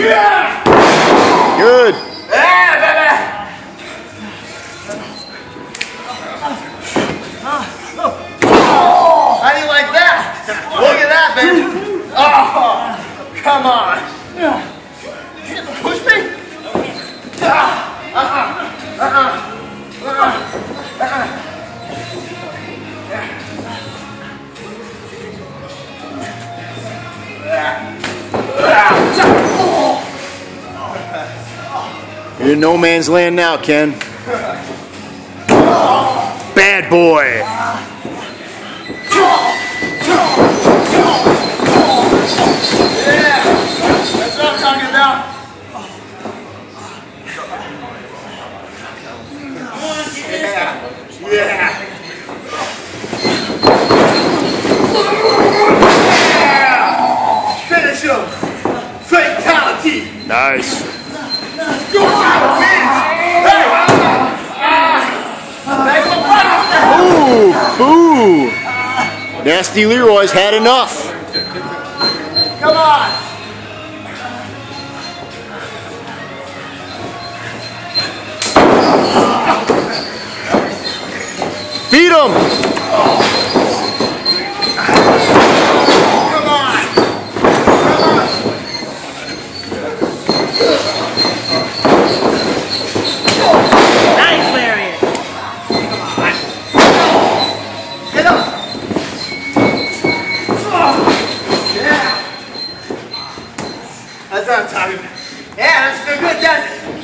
Yeah! Good. How do you like that? Look at that, baby. Oh, come on. You're in no man's land now, Ken. Bad boy. Yeah, that's what I'm talking about. Yeah, yeah. Yeah! Finish him! Fatality! Nice. Ooh. Nasty Leroy's had enough. Come on! Feed him. sometimes. Yeah, that's feel good, doesn't?